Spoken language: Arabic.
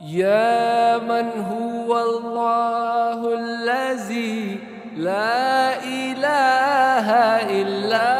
يا من هو الله الذي لا إله إلا هو